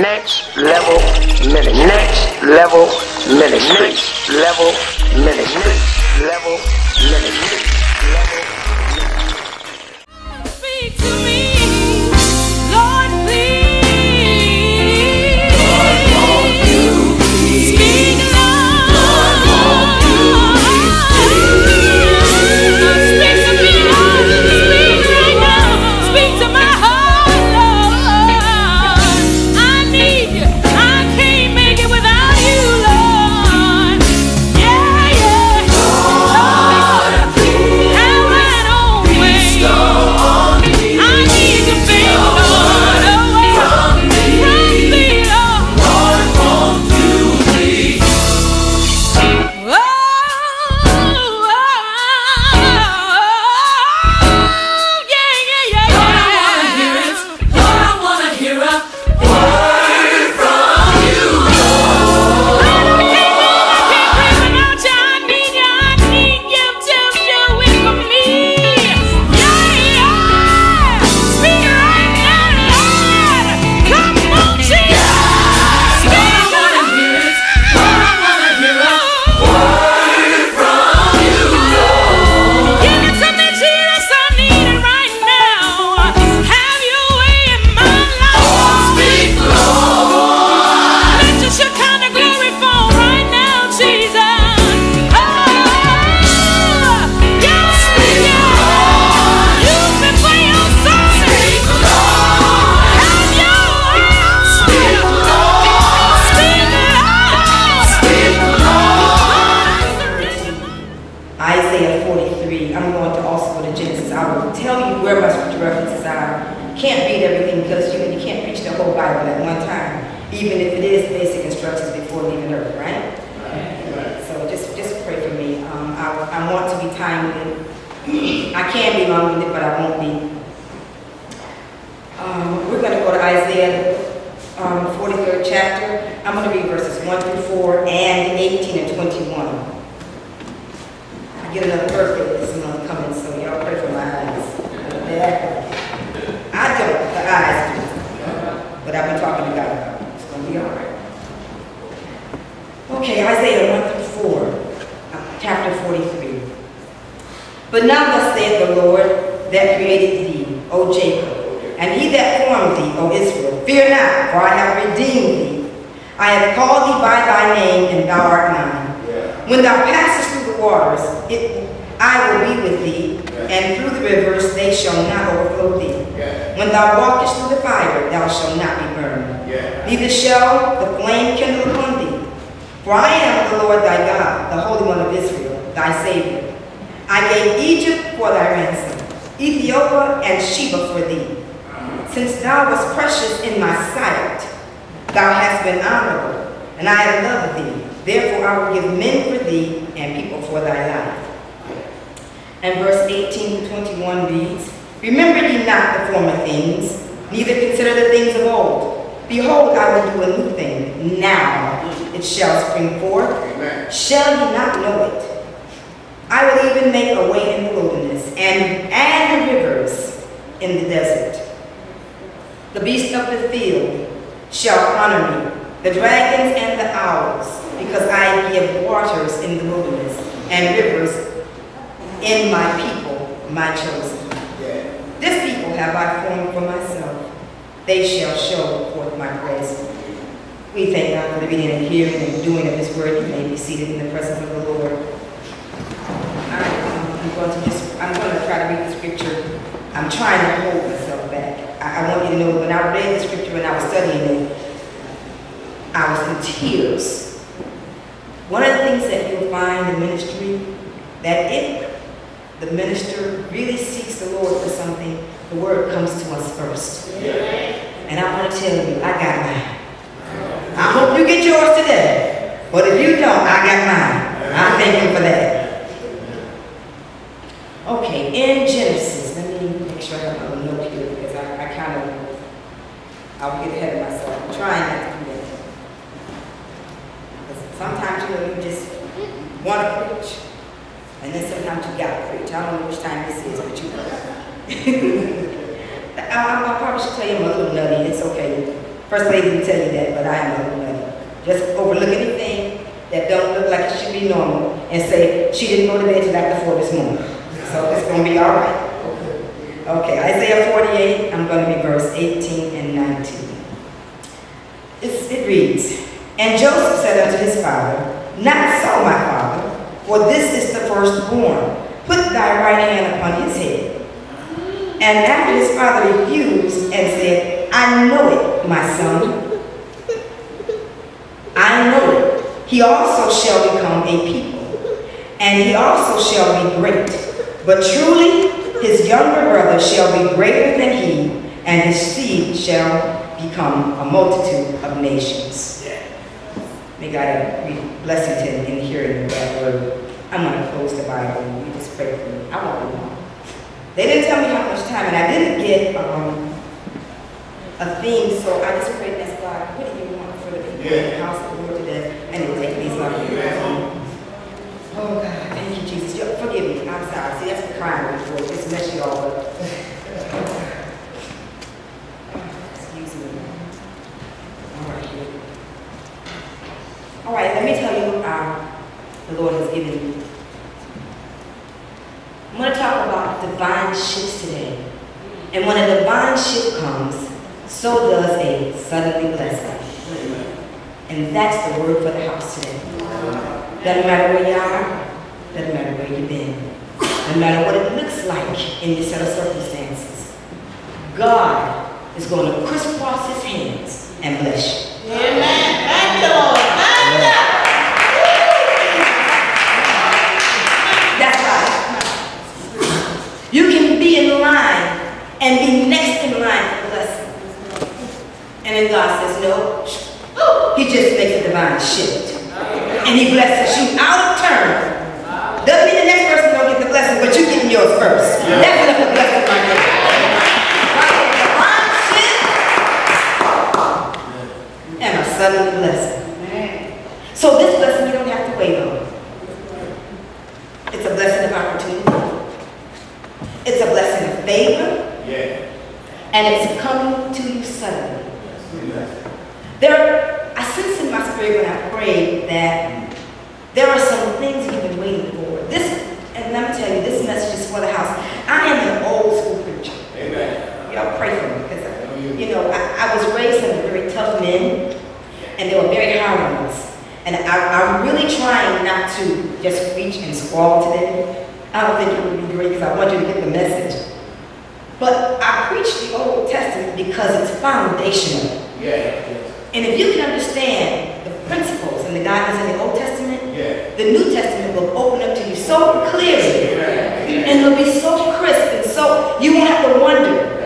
next level ministry. Next level ministry. Next level ministry. Next level ministry. Level Speak also go to Genesis. I will tell you where my scripture references are. Can't read everything because you, you can't preach the whole Bible at one time, even if it is basic instructions before leaving earth, right? So just just pray for me. Um, I, I want to be timely. I can be long-winded, but I won't be. Um, we're going to go to Isaiah um, 43rd chapter. I'm going to read verses 1 through 4 and 18 and 21. I get another birthday this month coming, so y'all pray for my eyes. I don't, the eyes do. But I've been talking to God about it. It's going to be all right. Okay, Isaiah 1 through 4, uh, chapter 43. But now thus saith the Lord that created thee, O Jacob, and he that formed thee, O Israel, fear not, for I have redeemed thee. I have called thee by thy name, and thou art mine. When thou passest through the waters, it, I will be with thee, and through the rivers they shall not overflow thee. When thou walkest through the fire, thou shalt not be burned. Neither shall the flame kindle upon thee. For I am the Lord thy God, the Holy One of Israel, thy Savior. I gave Egypt for thy ransom, Ethiopia and Sheba for thee. Since thou wast precious in my sight, thou hast been honorable, and I have loved thee. Therefore I will give men for thee and people for thy life. And verse 18 to 21 reads, Remember ye not the former things, neither consider the things of old. Behold, I will do a new thing. Now it shall spring forth. Shall ye not know it? I will even make a way in the wilderness and, and the rivers in the desert. The beasts of the field shall honor me, the dragons and the owls, because I give waters in the wilderness and rivers in my people, my chosen. This people have I formed for myself. They shall show forth my praise. We thank God for the reading and hearing and doing of His word. You may be seated in the presence of the Lord. I'm going to just, I'm going to try to read the scripture. I'm trying to hold myself back. I, I want you to know when I read the scripture and I was studying it, I was in tears. One of the things that you'll find in ministry, that if the minister really seeks the Lord for something, the word comes to us first. And I want to tell you, I got mine. I hope you get yours today. But if you don't, I got mine. I thank him for that. Okay, in Genesis, let me make sure I have a little note here because I, I kind of, I'll get ahead of myself. I'm trying not to do that. 'Cause Sometimes, you know, you just want to preach. And then sometimes you got to I don't know which time this is, but you I, I, I probably should tell you I'm a little nutty. It's okay. First lady will tell you that, but I am Mother Mother. Just overlook anything that don't look like it should be normal and say, she didn't go to bed till after four this morning. So it's gonna be all right. Okay, Isaiah 48, I'm going to be verse 18 and 19. It's, it reads, And Joseph said unto his father, Not so, my father, for this is the firstborn. Put thy right hand upon his head. And after his father refused and said, I know it, my son. I know it. He also shall become a people, and he also shall be great. But truly, his younger brother shall be greater than he, and his seed shall become a multitude of nations. May God be blessing in hearing that word. I'm going to close the Bible and we just pray for me. I won't be long. They didn't tell me how much time, and I didn't get um, a theme, so I just prayed and asked God, what do you want for the people in the house of the Lord today? And it take these like Oh God, thank you, Jesus. You- Forgive me, I'm sorry. See, that's the crime before. It's messed you all up. Excuse me. All right. All right, let me tell you what uh, the Lord has given me. I'm going to talk divine shifts today. And when a divine shift comes, so does a suddenly blessing. And that's the word for the house today. Doesn't matter where you are, doesn't matter where you've been, no matter what it looks like in this set of circumstances. God is going to crisscross his hands and bless you. Amen. Thank you, Lord. Thank you. That's right. You can be in line and be next in line for blessing. And then God says, no. He just makes a divine shift. And he blesses you out of turn. Doesn't mean the next person don't get the blessing, but you're getting yours first. That's enough of blessing right there. Right divine shift and a sudden blessing. So this blessing you don't have to wait on. It's a blessing of opportunity. It's a blessing of favor. And it's coming to you suddenly. There, I sense in my spirit when I prayed that there are some things you've been waiting for. This, and let me tell you, this message is for the house. I am an old school preacher. Y'all pray for me because, you know, I, I was raised under very tough men and they were very hard on us. And I, I'm really trying not to just preach and squall to them. I don't think it would be great because I want you to get the message. But I preach the Old Testament because it's foundational. And if you can understand the principles and the guidance in the Old Testament, the New Testament will open up to you so clearly. And it'll be so crisp and so, you won't have to wonder.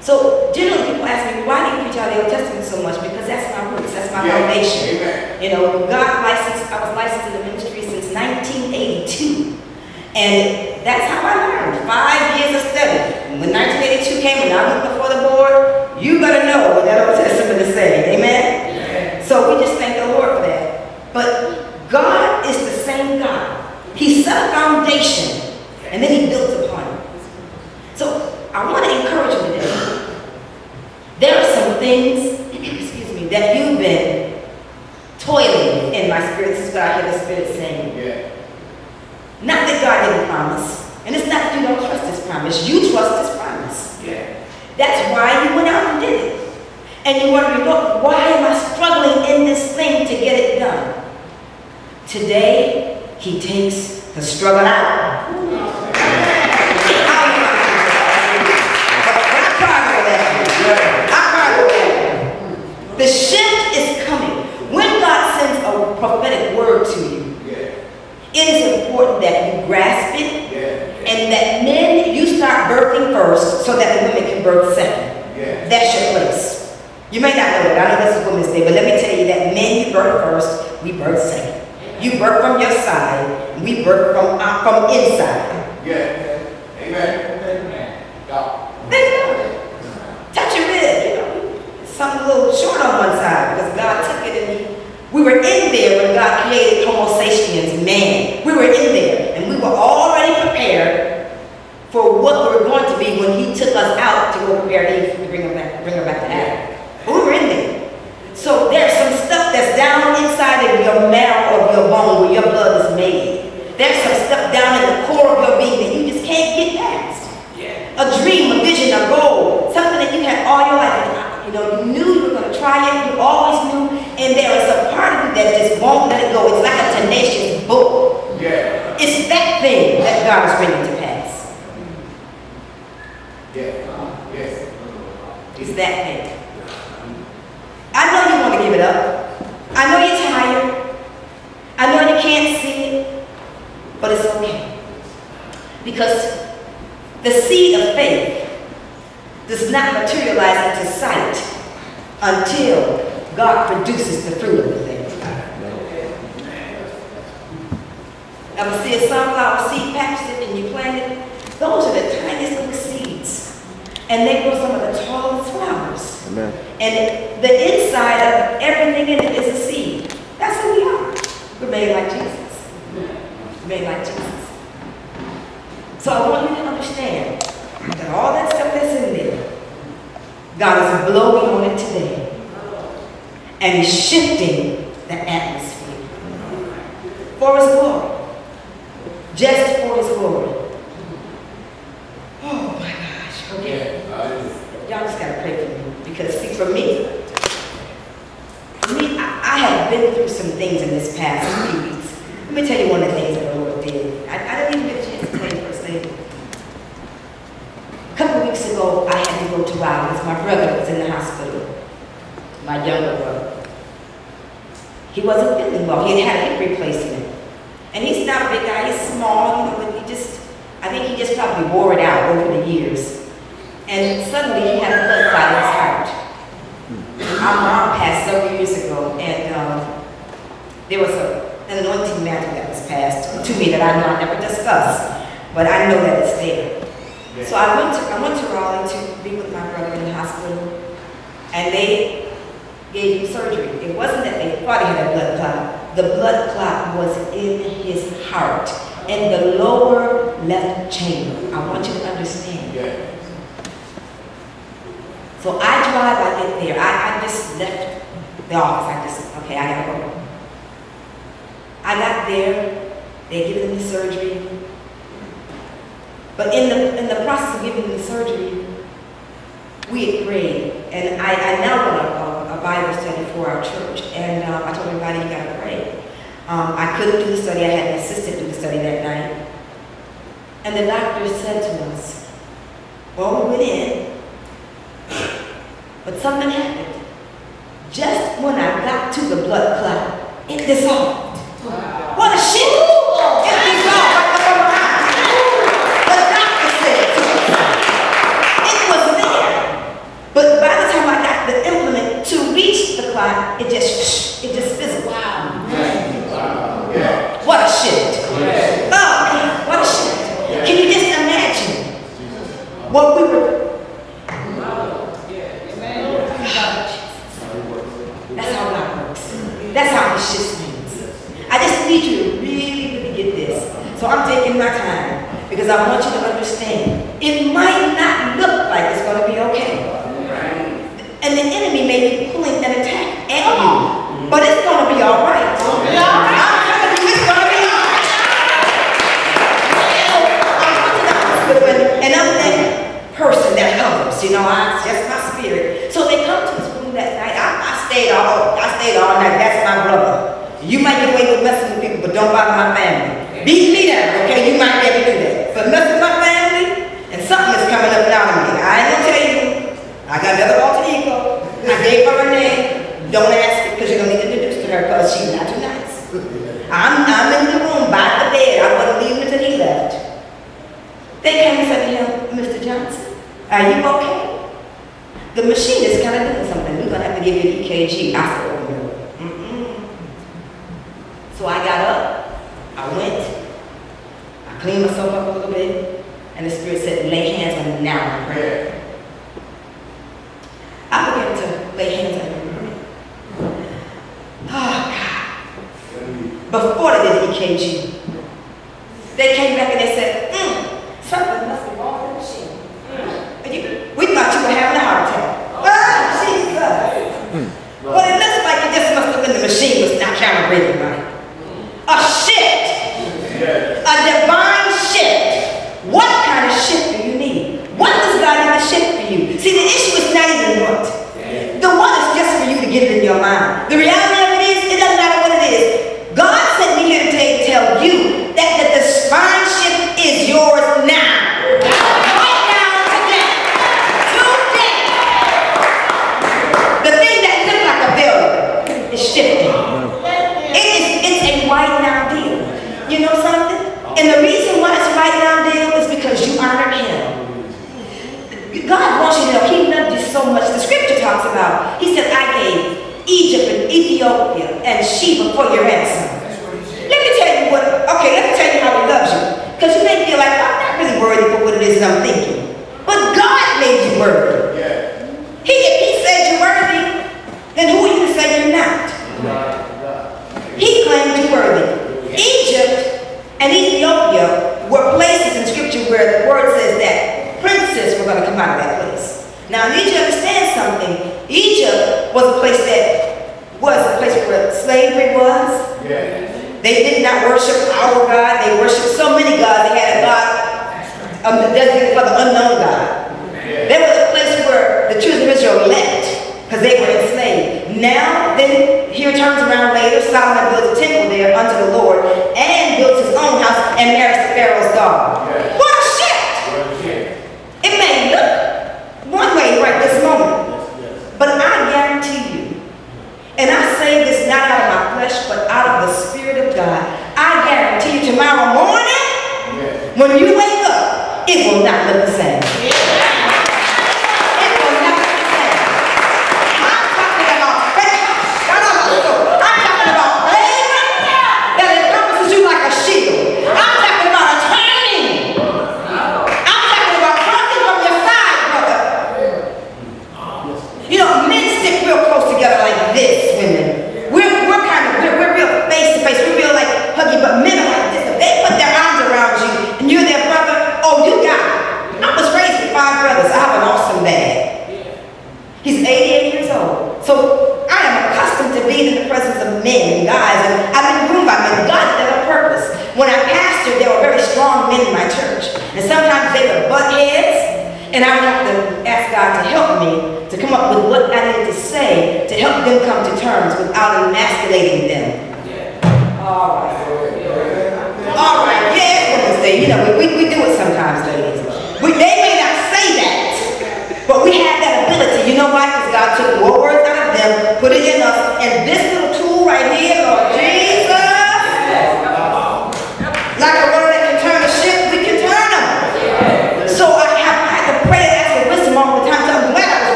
So generally people ask me, why do you preach out of the Old Testament so much? Because that's my roots, that's my foundation. You know, God licensed, I was licensed in the ministry since 1982. And that's how I learned. Five years of study. And when 1982 came and I looked before the board, you better know what that Old Testament is saying. Amen? So we just thank the Lord for that. But God is the same God. He set a foundation and then he built upon it. So I want to encourage you today. There are some things, excuse me, that you've been toiling in my spirit. This is what I hear the Spirit saying. Not that God didn't promise. And it's not that you don't trust his promise. You trust his promise. That's why you went out and did it. And you're wondering, look, why am I struggling in this thing to get it done? Today, he takes the struggle out. The shift is coming. When God sends a prophetic word to you, it is important that you grasp it and that men, you start birthing first so that the women can birth second. That's your place. You may not know it. I know this is Women's Day, but let me tell you that men, you birth first, we birth second. You birth from your side, we birth from, uh, from inside. Think about God. Touch your rib, you know. Something a little short on one side because God took it and he, we were in there when God created Homo sapiens, man. We were in there and we were already prepared for what we were going to be when he took us out to go prepare Eve to bring her back, bring her back to Adam. But we were in there. Try it, you always knew, and there is a part of you that just won't let it go. It's like a tenacious bull. Yeah. It's that thing that God is bringing to pass. Yeah. Yes. It's that thing. I know you want to give it up. I know you're tired. I know you can't see it, but it's okay. Because the seed of faith does not materialize into sight until God produces the fruit of the thing. Ever see a sunflower seed patch it and you plant it? Those are the tiniest little seeds. And they grow some of the tallest flowers. Amen. And the inside of everything in it is a seed. That's who we are. We're made like Jesus. We're made like Jesus. So I want you to understand that all that stuff that's in there, God is blowing on. And He's shifting the atmosphere for His glory. Just for His glory. Oh my gosh. Okay. Y'all just gotta pray for me. Because see, for me, for me, I, I have been through some things in this past few weeks. Let me tell you one of the things that the Lord did. I, I didn't even get a chance to tell you first thing. A couple weeks ago, I had to go to Rollins. My brother was in the hospital. My younger brother. He wasn't feeling well. He had a hip replacement. And he's not a big guy. He's small, you know, but he just, I think he just probably wore it out over the years. And suddenly he had a blood clot in his heart. Our mom passed several years ago, and um, there was a, an anointing mantle that was passed to me that I know I never discussed, but I know that it's there. So I went to I went to Raleigh to be with my brother in the hospital, and they gave him surgery. It wasn't that they thought he had a blood clot. The blood clot was in his heart, in the lower left chamber. I want you to understand. Yeah. So I drive, I get there. I, I just left the office. I just, okay, I gotta go. I got there, they give him the surgery. But in the, in the process of giving him the surgery, we had prayed. And I, I now run a, a Bible study for our church. And um, I told everybody, you gotta pray. Um, I couldn't do the study. I had an assistant do the study that night. And the doctor said to us, well, we went in, but something happened. Just when I got to the blood clot, it dissolved. What a shit! It dissolved like a mirage. The doctor said to us, it was there. But by the time I got the implement to reach the clot, it just, it just fizzled. Wow. What a shit. Oh, man, what a shit. Can you just imagine what we were That's how God works. That's how He shifts things. I just need you to really, really get this. So I'm taking my time because I want you to understand. It might not look like it's going to be okay. And the enemy may be pulling an attack at but it's going to be all right. I'm telling you, it's going to be all right. So I went to the hospital and, I'm that person that hovers, you know, I, it's just my spirit. So they come to this room that night. I, I stayed all, I stayed all night. That's my brother. You might get away with messing with people, but don't bother my family. Beat me down, okay? You might be able to do that. But mess with my family, and something is coming up and out of me. I ain't gonna tell you. I got another alter ego. I gave her a name. Don't ask it, because you're gonna need to introduce to her, because she's not too nice. I'm, I'm in the room by the bed. I wasn't leaving until he left. They came and said to him, Mr. Johnson, are you okay? The machine is kind of doing something. We're gonna have to give you an EKG. I said, oh no. So I got up, I went, I cleaned myself up a little bit, and the Spirit said, lay hands on him now. I began to lay hands on him. Oh, God. Before they did EKG, they came back and they said, mm, something must counterfeiting right? A shift. A divine shift. What kind of shift do you need? What does God need to shift for you? See, the issue is not even what. The one is just for you to get it in your mind. The reality slavery was? Yes. They did not worship our God. They worshiped so many gods. They had a God of the desert for the unknown God. There was a place where the children of Israel left because they were enslaved. Now, then, he turns around later, Solomon builds a temple there unto the Lord and builds his own house and marries Pharaoh's daughter. Yes. What a shift! It may look one way right this moment, but I guarantee you, and I say this God. I guarantee you tomorrow morning, when you wake up, it will not look the same.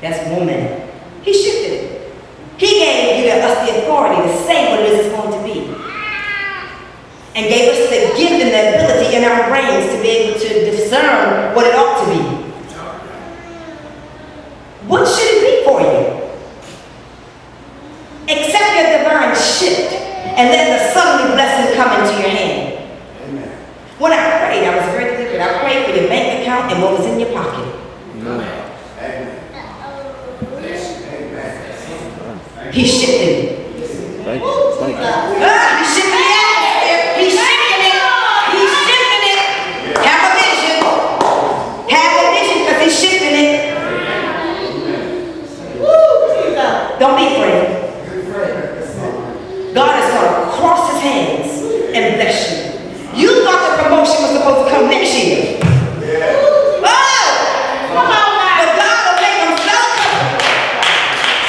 That's more.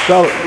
Ciao.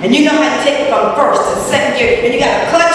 And you know how to take it from first to second year, and you got to cut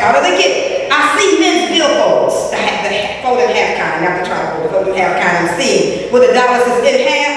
back of the gift. I see men's billfolds, the, the folded half kind, not the trifold, the folded half kind I'm seeing, where the dollars is in half